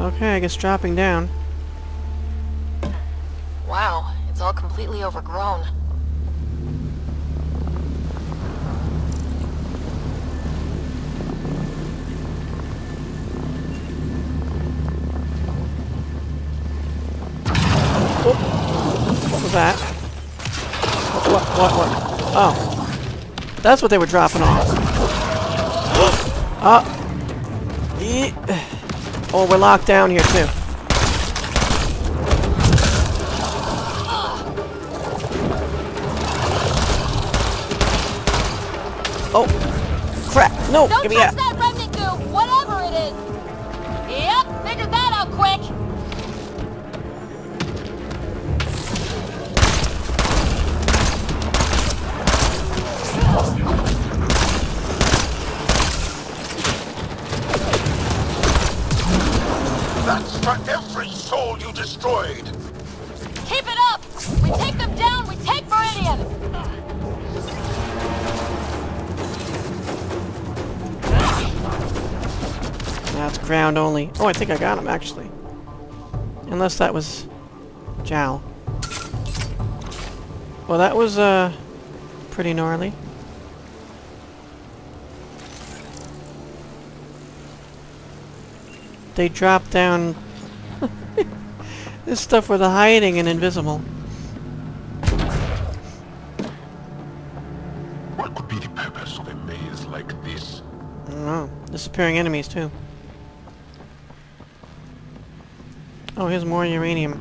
Okay, I guess dropping down. Wow, it's all completely overgrown. What was that? What, what, what, what? Oh. That's what they were dropping off. Ah. Ye- Oh, we're locked down here, too. Oh. Crap. No, Don't give me that. For every soul you destroyed! Keep it up! We take them down, we take Meridian! That's ground only. Oh, I think I got him, actually. Unless that was... Jowl. Well, that was, uh... Pretty gnarly. They dropped down... this stuff with the hiding and invisible. What could be the purpose of a maze like this? I don't know. Disappearing enemies, too. Oh, here's more uranium.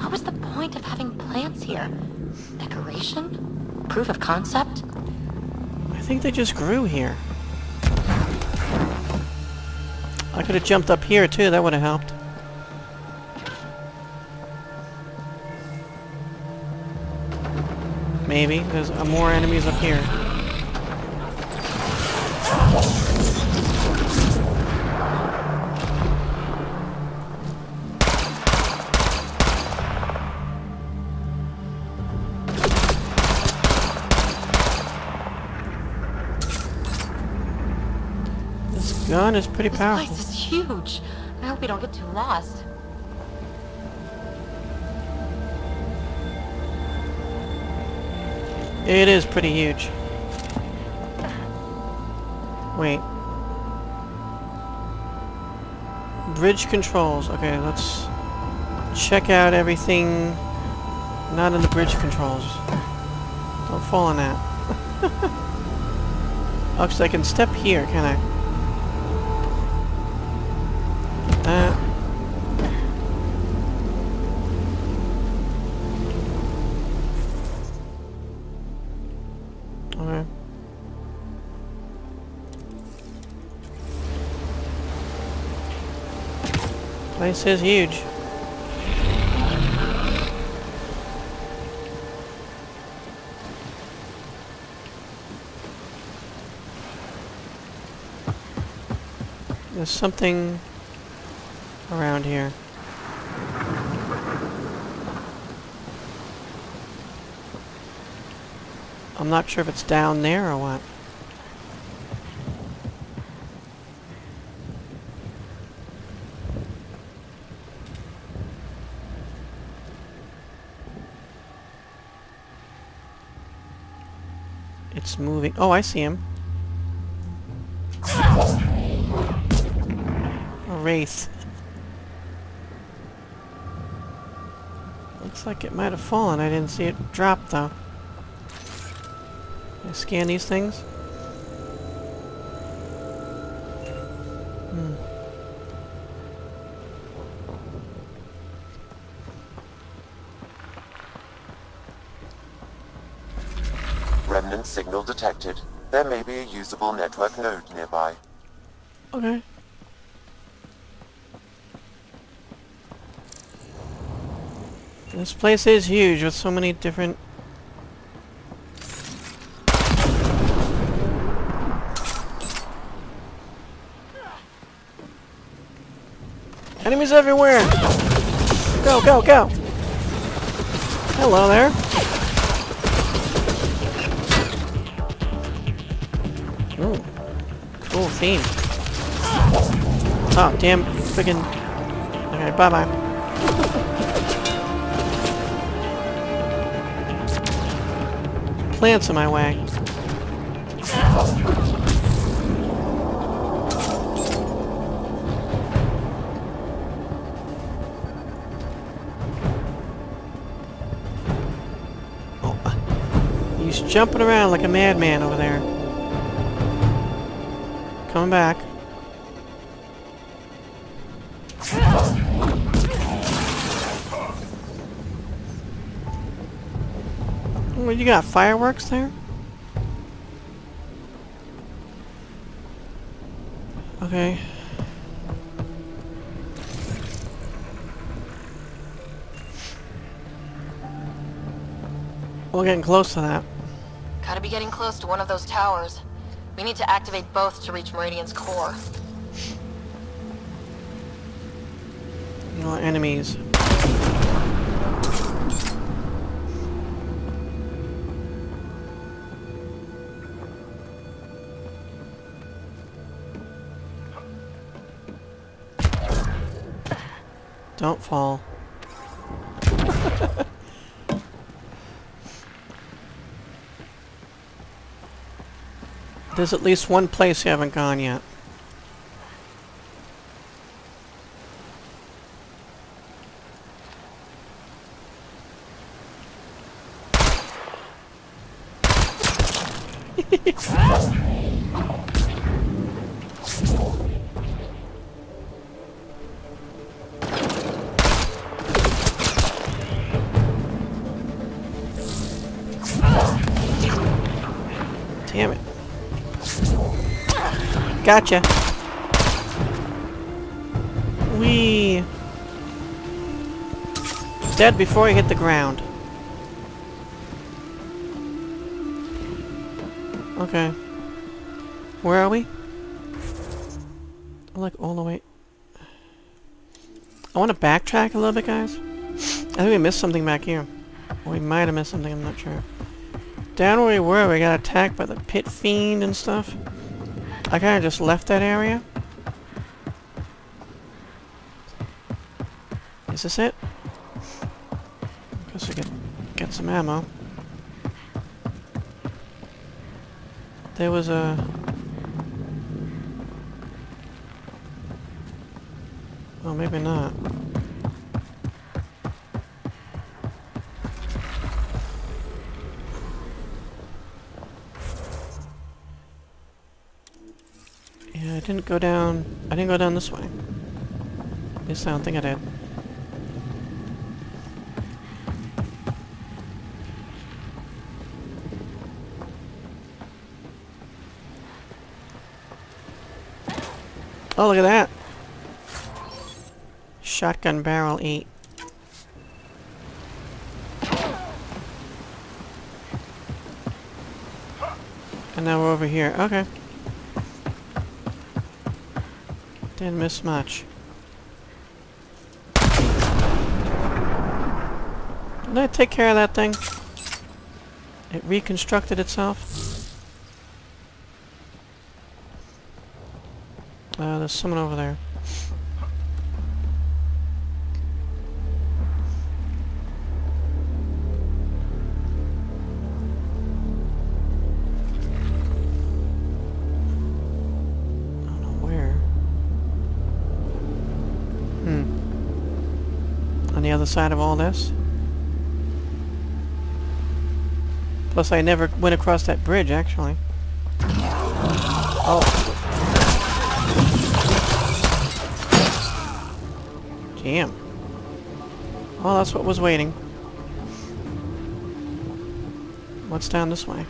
What was the point of having plants here? Decoration? Proof of concept? I think they just grew here. I could have jumped up here too, that would have helped. Maybe, there's uh, more enemies up here. This gun is pretty powerful. This place is huge. I hope we don't get too lost. It is pretty huge. Wait. Bridge controls. Okay, let's check out everything not in the bridge controls. Don't fall on that. Actually, I can step here, can I? Place is huge. There's something around here. I'm not sure if it's down there or what. It's moving. Oh, I see him. A wraith. Looks like it might have fallen. I didn't see it drop, though. Can I scan these things? Hmm. Signal detected. There may be a usable network node nearby. Okay. This place is huge with so many different... Enemies everywhere! Go, go, go! Hello there! Theme. Oh, damn. friggin... Okay, bye-bye. Plants in my way. Oh. He's jumping around like a madman over there. Coming back. What, you got fireworks there? Okay. We're getting close to that. Gotta be getting close to one of those towers. We need to activate both to reach Meridian's core. No enemies. Don't fall. There's at least one place you haven't gone yet. Gotcha. Wee. Dead before he hit the ground. Okay. Where are we? Like all the way. I want to backtrack a little bit, guys. I think we missed something back here. We might have missed something, I'm not sure. Down where we were, we got attacked by the pit fiend and stuff. I kind of just left that area. Is this it? Guess we could get some ammo. There was a... Oh, maybe not. Didn't go down... I didn't go down this way. At least I don't think I did. Oh, look at that! Shotgun barrel 8. And now we're over here. Okay. Miss much. Did I take care of that thing? It reconstructed itself? Uh, there's someone over there. The side of all this? Plus I never went across that bridge, actually. Oh. Damn. Oh, that's what was waiting. What's down this way?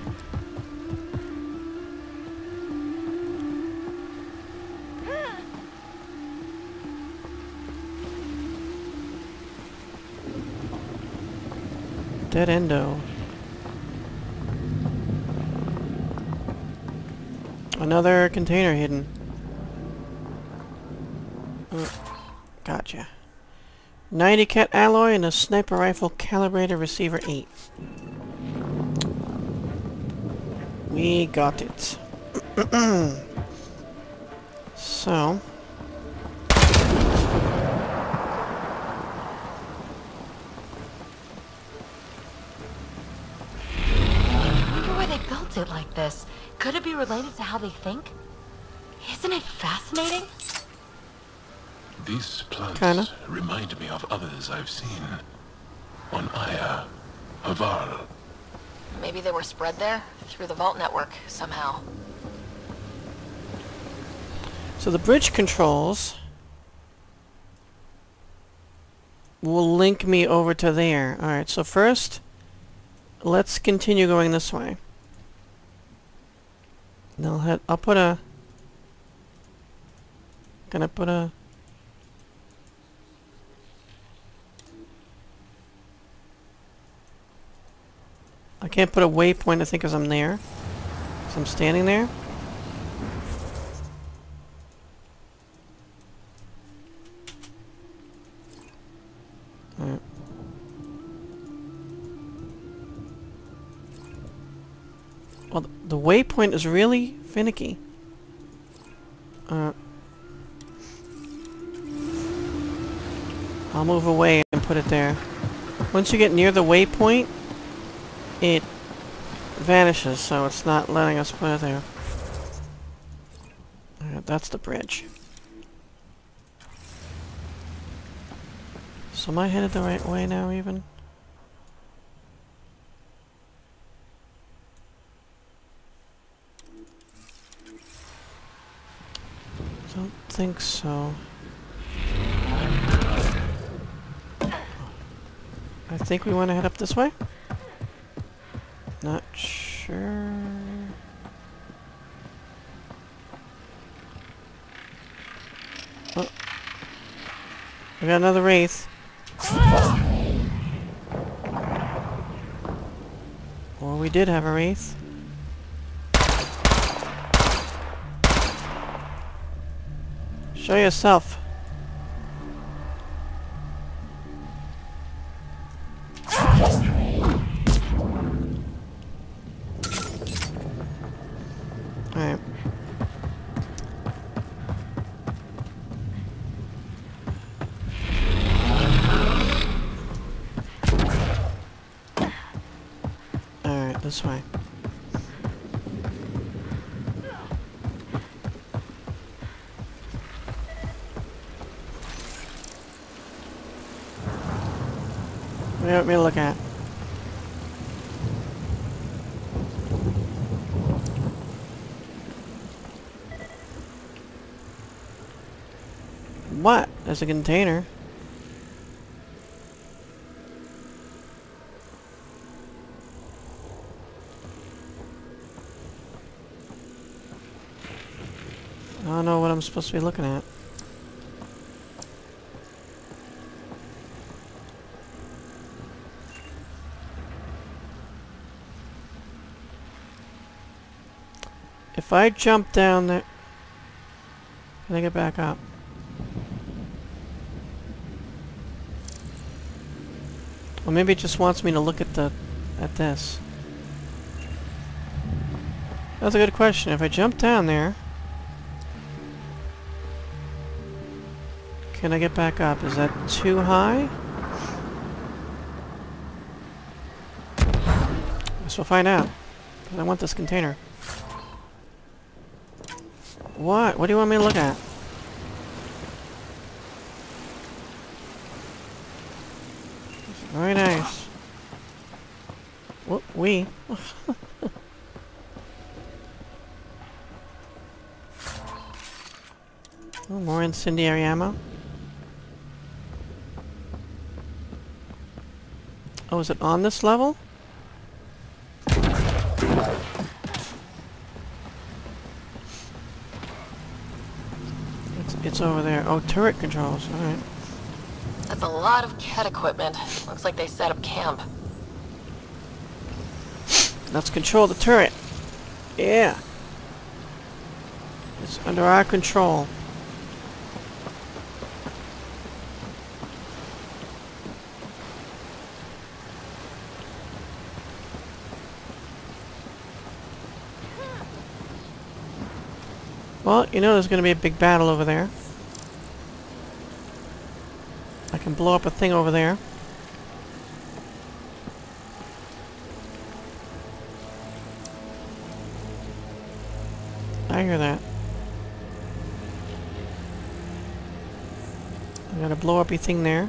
Dead endo. Another container hidden. Oh, gotcha. 90 Kett alloy and a sniper rifle calibrator receiver 8. We got it. so. Related to how they think? Isn't it fascinating? These plants Kinda. remind me of others I've seen. On Aya, Havarl. Maybe they were spread there through the vault network somehow. So the bridge controls will link me over to there. Alright, so first, let's continue going this way. And I'll, head, I'll put a... Gonna put a... I can't put a waypoint, I think, because I'm there. Because I'm standing there. Waypoint is really finicky. Uh, I'll move away and put it there. Once you get near the waypoint, it vanishes, so it's not letting us put it there. That's the bridge. So am I headed the right way now, even? Don't think so. I think we want to head up this way. Not sure. Oh. We got another wraith. Well, we did have a wraith. Show yourself. Alright. Alright, this way. What do you want me to look at? What? There's a container. I don't know what I'm supposed to be looking at. If I jump down there... Can I get back up? Maybe it just wants me to look at the... at this. That's a good question. If I jump down there... Can I get back up? Is that too high? Guess we'll find out. I want this container. What? What do you want me to look at? Very nice. What? We? oh, more incendiary ammo. Oh, is it on this level? It's, it's over there. Oh, turret controls. Alright. That's a lot of Kett equipment. Looks like they set up camp. Let's control the turret. Yeah. It's under our control. Well, you know there's going to be a big battle over there. I can blow up a thing over there. I hear that. I got a blow uppy thing there.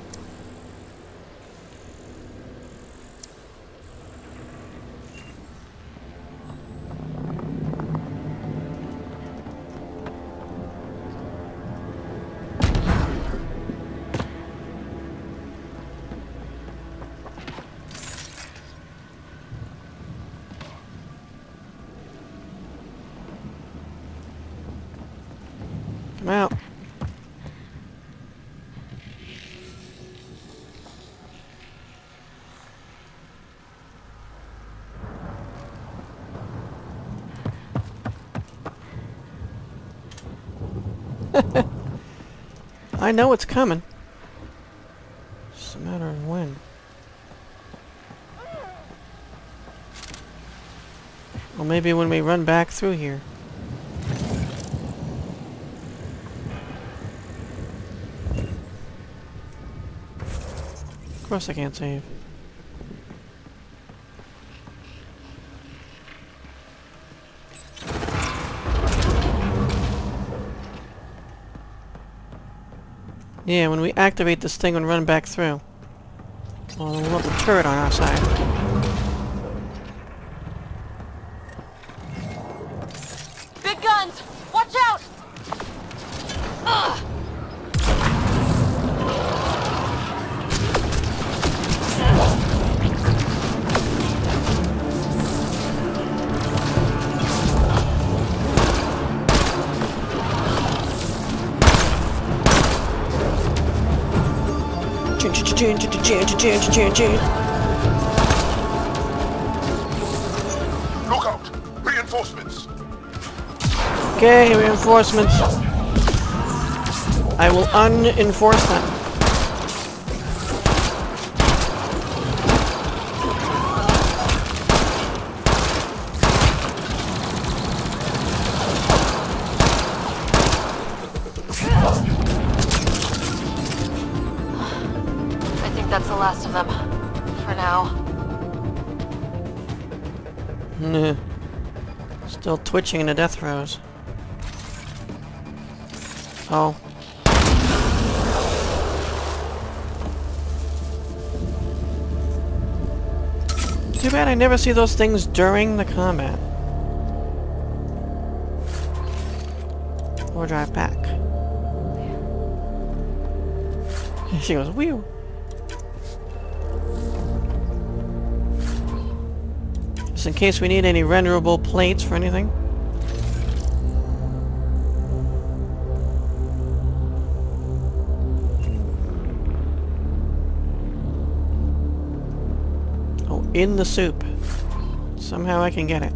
I know it's coming. It's a matter of when. Well, maybe when we run back through here. Of course I can't save. Yeah, when we activate this thing and run back through. Well, we'll have the turret on our side. Jude, Jude, Jude. Look out! Reinforcements! Okay, reinforcements. I will unenforce them. Still twitching in the death throes. Oh. Too bad I never see those things during the combat. Or drive back. She goes, whew. In case we need any renderable plates for anything. Oh, in the soup. Somehow I can get it.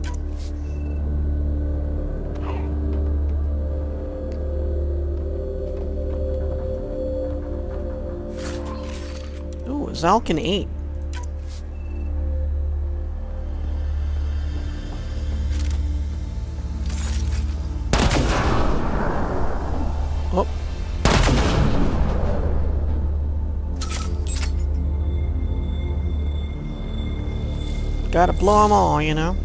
Zalkin 8. Gotta blow them all, you know?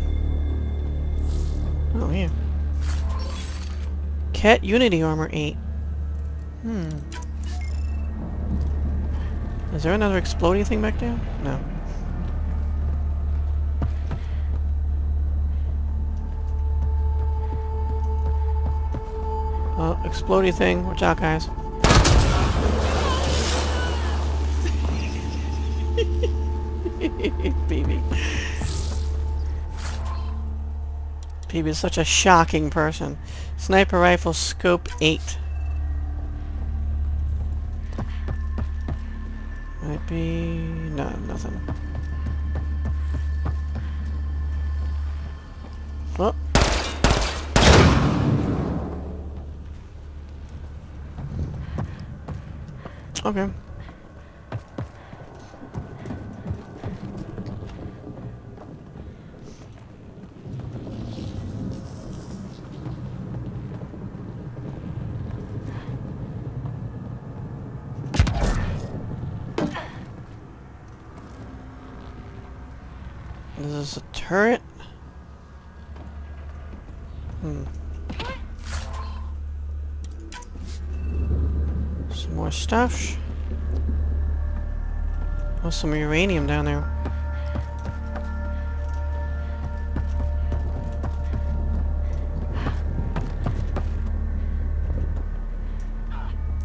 Oh, yeah. Kett Unity Armor 8. Hmm. Is there another exploding thing back there? No. Oh, exploding thing. Watch out, guys. Peebee is such a shocking person. Sniper rifle scope 8. Might be... no, nothing. Oh. Okay. turret? Hmm. Some more stuff. Oh, some uranium down there.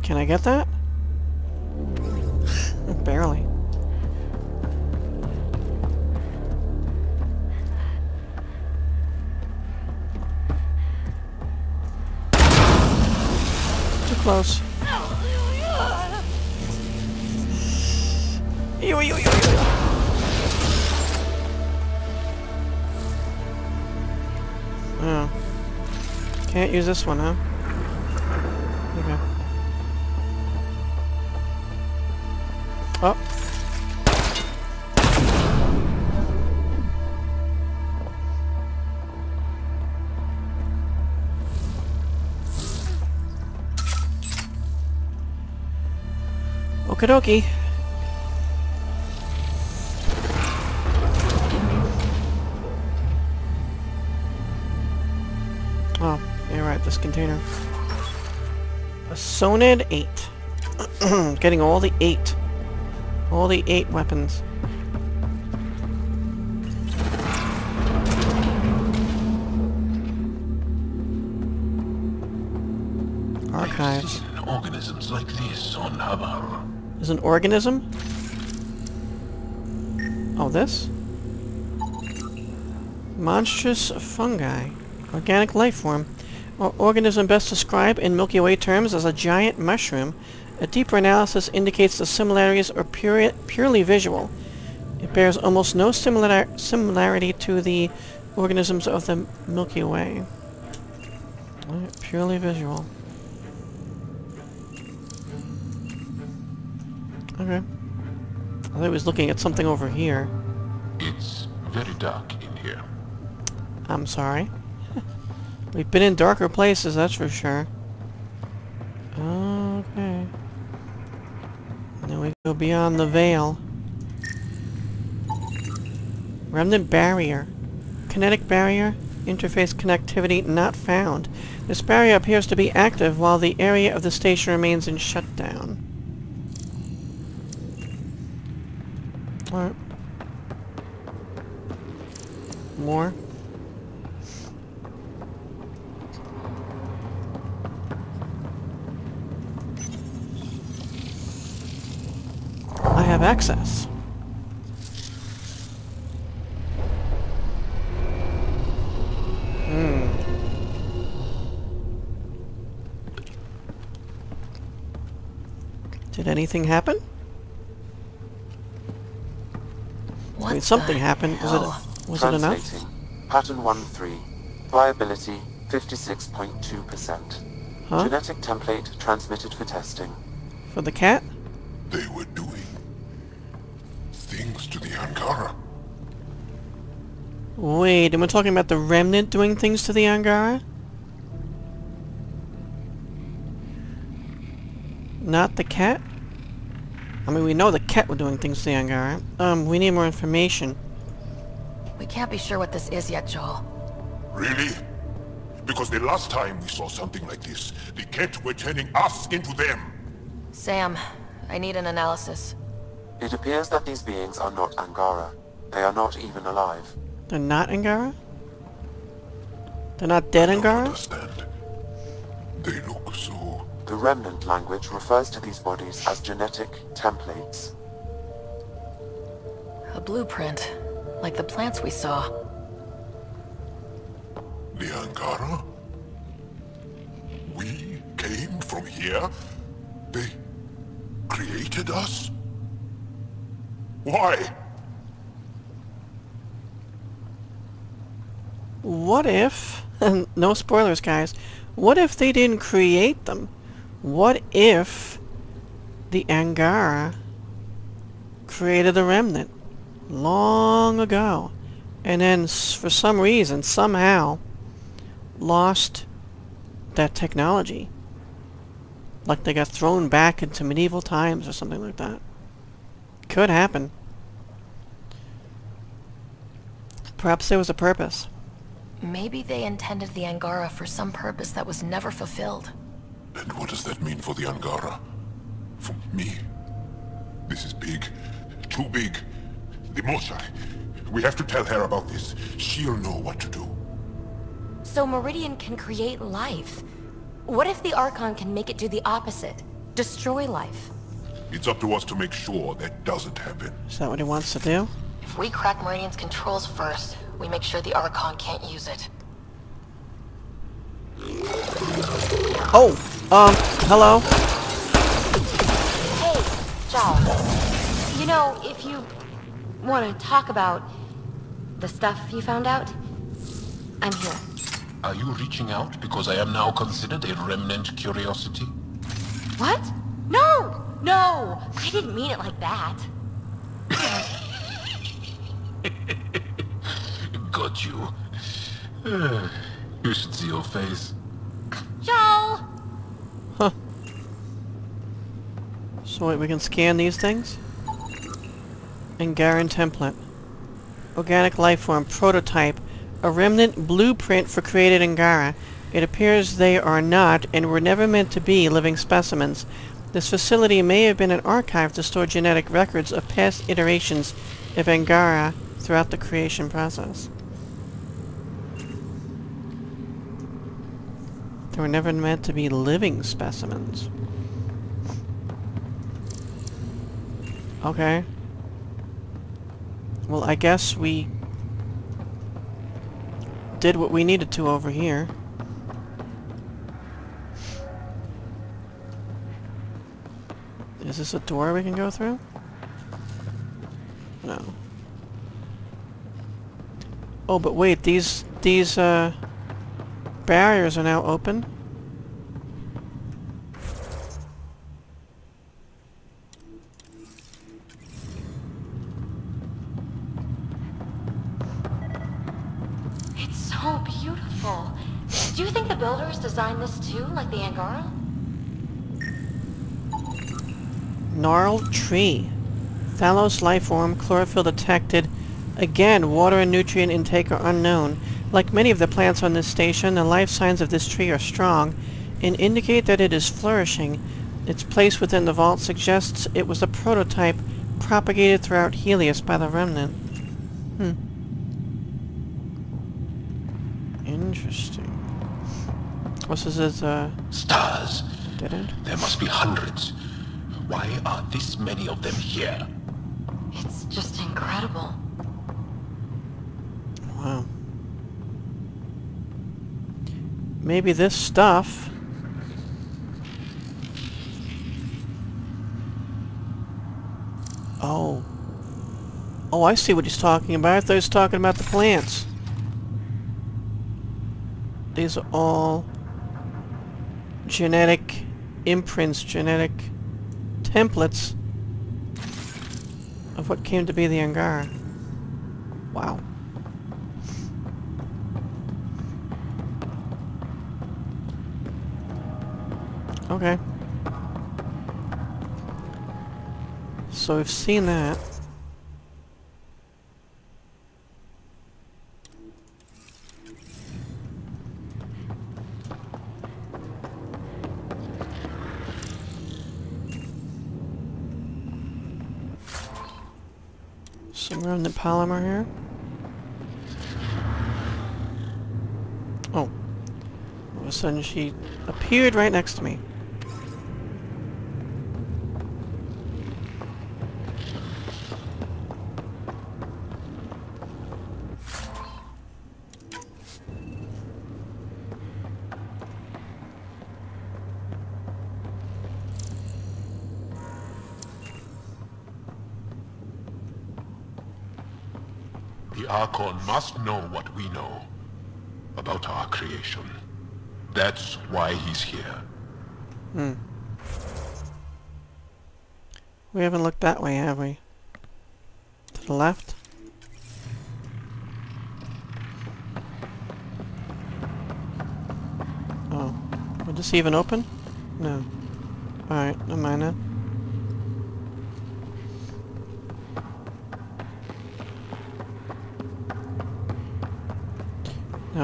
Can I get that? Barely. Close. Oh. Can't use this one, huh? Okie dokie. Oh, you're right, this container. A Soned 8. Getting all the 8. All the 8 weapons. Archives. Organisms like this on Havarl. Is an organism? Oh, this? Monstrous fungi. Organic life form. Or organism best described in Milky Way terms as a giant mushroom. A deeper analysis indicates the similarities are pure, purely visual. It bears almost no similar, similarity to the organisms of the Milky Way. Purely visual. Mm-hmm. Okay. I thought he was looking at something over here. It's very dark in here. I'm sorry. We've been in darker places, that's for sure. Okay. Now we go beyond the veil. Remnant barrier. Kinetic barrier. Interface connectivity not found. This barrier appears to be active while the area of the station remains in shutdown. Alright. More? I have access. Hmm. Did anything happen? What I mean, something the happened. Was it oh. was it enough? Translating. Pattern 1-3. Viability 56.2%. Genetic template transmitted for testing. For the Kett? They were doing things to the Angara. Wait, and we're talking about the remnant doing things to the Angara? Not the Kett? I mean, we know the Kett were doing things to the Angara. Um, we need more information. We can't be sure what this is yet, Jaal. Really? Because the last time we saw something like this, the Kett were turning us into them. SAM, I need an analysis. It appears that these beings are not Angara. They are not even alive. They're not Angara? They're not dead I don't Angara? understand. They look so... The remnant language refers to these bodies as genetic templates. A blueprint, like the plants we saw. The Angara? We came from here? They created us? Why? What if... no spoilers, guys. What if they didn't create them? What if the Angara created the remnant long ago and then for some reason, somehow, lost that technology? Like they got thrown back into medieval times or something like that. Could happen. Perhaps there was a purpose. Maybe they intended the Angara for some purpose that was never fulfilled. And what does that mean for the Angara? for me. This is big. Too big. The Moshae. We have to tell her about this. She'll know what to do. So Meridian can create life. What if the Archon can make it do the opposite? Destroy life? It's up to us to make sure that doesn't happen. Is that what he wants to do? If we crack Meridian's controls first, we make sure the Archon can't use it. Oh! Um, hello? Hey, Jaal. You know, if you want to talk about the stuff you found out, I'm here. Are you reaching out because I am now considered a remnant curiosity? What? No! No! I didn't mean it like that. Got you. you should see your face. Jaal! So wait, we can scan these things? Angaran template. Organic life form prototype. A remnant blueprint for created Angara. It appears they are not, and were never meant to be, living specimens. This facility may have been an archive to store genetic records of past iterations of Angara throughout the creation process. They were never meant to be living specimens. Okay. Well, I guess we did what we needed to over here. Is this a door we can go through? No. Oh, but wait, these, these, uh, barriers are now open? It's so beautiful. Do you think the builders designed this too, like the Angara? Gnarled tree. Thalos lifeform, chlorophyll detected. Again, water and nutrient intake are unknown. Like many of the plants on this station, the life signs of this tree are strong and indicate that it is flourishing. Its place within the vault suggests it was a prototype propagated throughout Heleus by the Remnant. Hmm. Interesting. What's this is, uh, Stars. dead end? There must be hundreds. Why are this many of them here? It's just incredible. Wow. Maybe this stuff... Oh. Oh, I see what he's talking about. I thought he was talking about the plants. These are all genetic imprints, genetic templates of what came to be the Angara. Wow. Okay. So we've seen that. Some remnant polymer here. Oh. All of a sudden she appeared right next to me. Archon must know what we know about our creation. That's why he's here. Hmm. We haven't looked that way, have we? To the left? Oh. Would this even open? No. Alright, never mind then.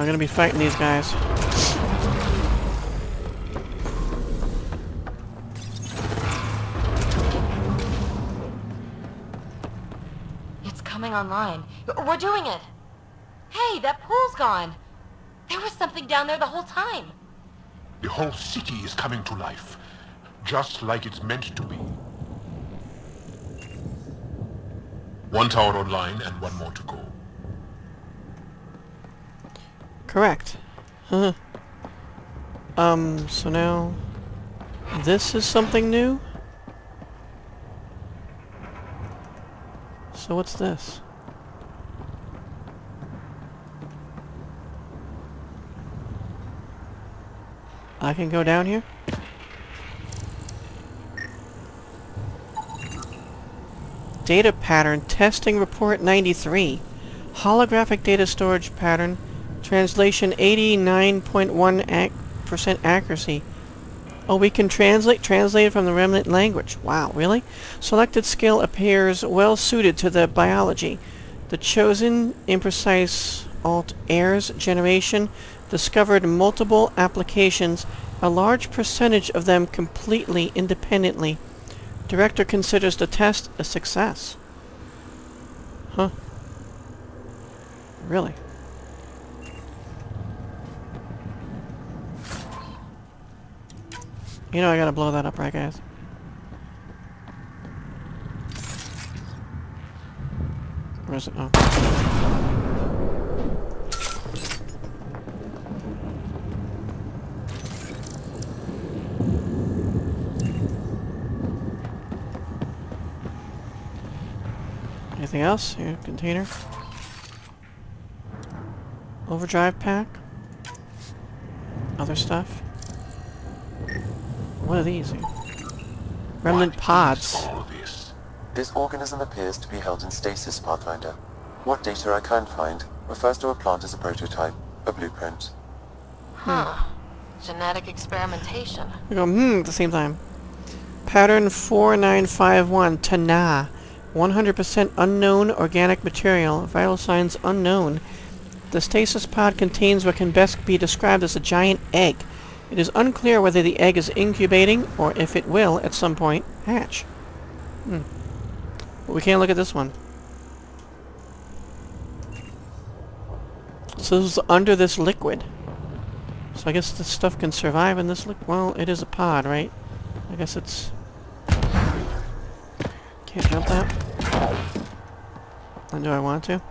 I'm going to be fighting these guys. It's coming online. We're doing it! Hey, that pool's gone! There was something down there the whole time! The whole city is coming to life, just like it's meant to be. One tower online and one more to go. Correct. Um, so now... This is something new? So what's this? I can go down here? Data pattern testing report 93. Holographic data storage pattern. Translation 89.1% ac accuracy. Oh, we can translate translate from the remnant language. Wow, really? Selected skill appears well suited to the biology. The chosen imprecise alt heirs generation discovered multiple applications, a large percentage of them completely independently. Director considers the test a success. Huh. Really? You know I gotta blow that up, right guys? Where is it? Oh. Anything else? Here, container. Overdrive pack. Other stuff. What are these? Remnant What pods. is all this? This organism appears to be held in stasis, Pathfinder. What data I can find refers to a plant as a prototype, a blueprint. Huh. Genetic experimentation. We go, hmm, at the same time. Pattern 4951, Tana. 100% unknown organic material. Vital signs unknown. The stasis pod contains what can best be described as a giant egg. It is unclear whether the egg is incubating or if it will, at some point, hatch. Hmm. But we can't look at this one. So this is under this liquid. So I guess this stuff can survive in this liquid. Well, it is a pod, right? I guess it's... Can't jump that. And do I want to?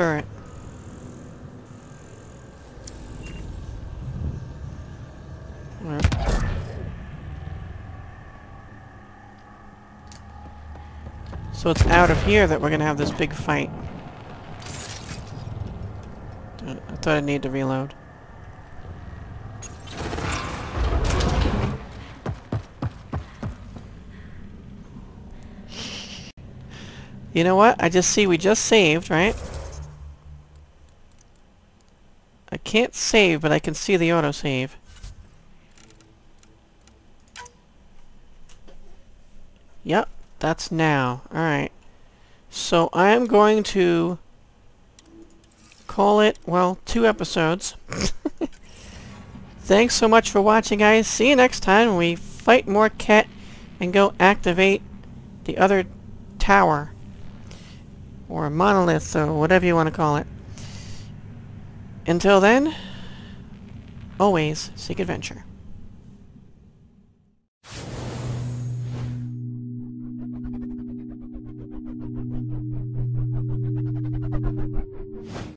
Turret. So it's out of here that we're gonna have this big fight. I thought I'd need to reload. You know what? I just see we just saved, right? I can't save, but I can see the autosave. Yep, that's now. Alright. So I am going to call it, well, two episodes. Thanks so much for watching, guys. See you next time we fight more Kett and go activate the other tower. Or monolith, or whatever you want to call it. Until then, always seek adventure.